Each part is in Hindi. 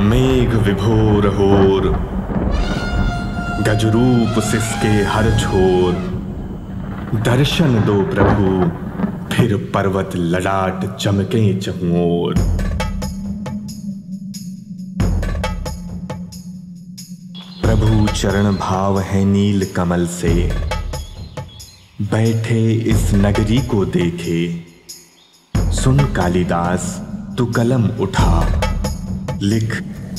मेघ विभोर होर, गजरूप सिसके हर छोर। दर्शन दो प्रभु, फिर पर्वत लड़ाट चमके चहुओर प्रभु चरण भाव है नील कमल से। बैठे इस नगरी को देखे। सुन कालिदास, तू कलम उठा। लिख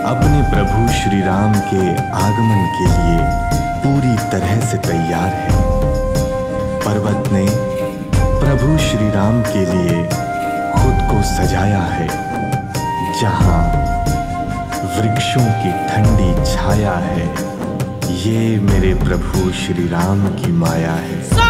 अपने प्रभु श्री राम के आगमन के लिए पूरी तरह से तैयार है। पर्वत ने प्रभु श्री राम के लिए खुद को सजाया है, जहाँ वृक्षों की ठंडी छाया है। ये मेरे प्रभु श्री राम की माया है।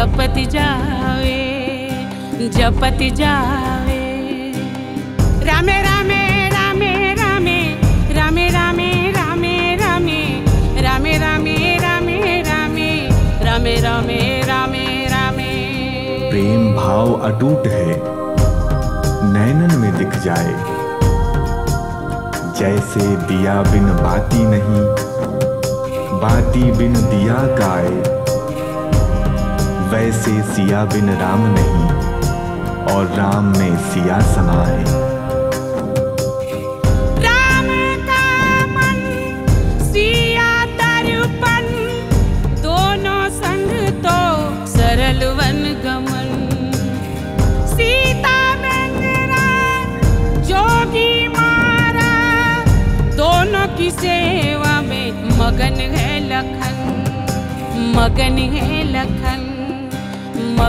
जपत जावे जपत जावे रामे रामे रामे रामे रामे रामे रामे रामे रामे रामे रामे रामे रामे रामे रामे रामे प्रेम भाव अटूट है नैनन में दिख जाए जैसे दिया बिन बाती नहीं बाती बिन दिया गाए वैसे सिया बिन राम नहीं, और राम में सिया राम मन, सिया दर्पण, दोनों तो सरल वन दोनों की सेवा में मगन है लखन, मगन है लखन।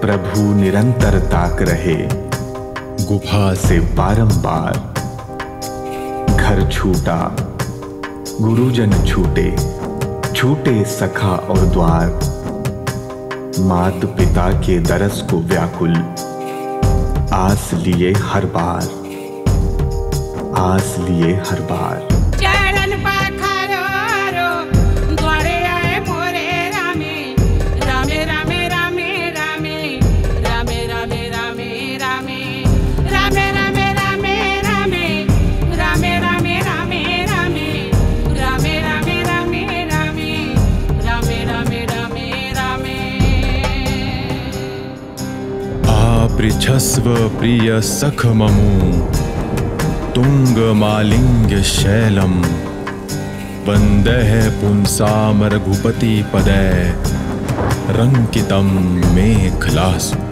प्रभु निरंतर ताक रहे। गुफा से बारंबार घर छूटा। गुरुजन छूटे छूटे सखा और द्वार। मात पिता के दरस को व्याकुल, आस लिए हर बार। आस लिए हर बार। पृछस्व प्रिय सखममु तुङ्गमालिङ्गशैलं वन्देः पुंसामरघुपतिपदे रङ्कितं मेखलासु।